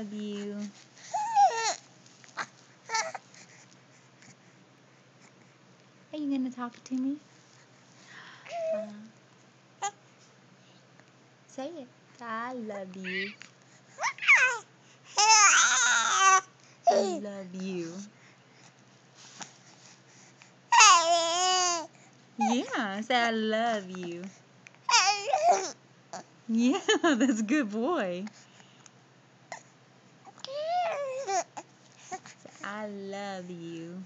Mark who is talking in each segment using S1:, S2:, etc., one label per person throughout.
S1: love you. Are you gonna talk to me? Uh, say it. I love you. I love you. Yeah, say I love you. Yeah, that's a good boy. Say, I love you.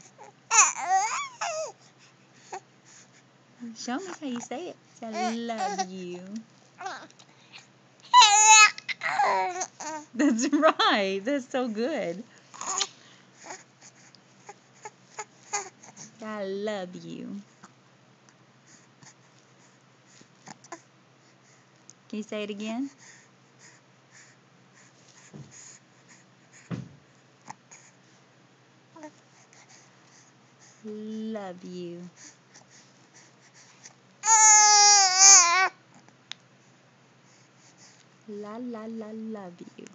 S1: Show me how you say it. Say I love you. That's right. That's so good. I love you. Can you say it again? love you. La la la love you.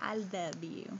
S1: I love you.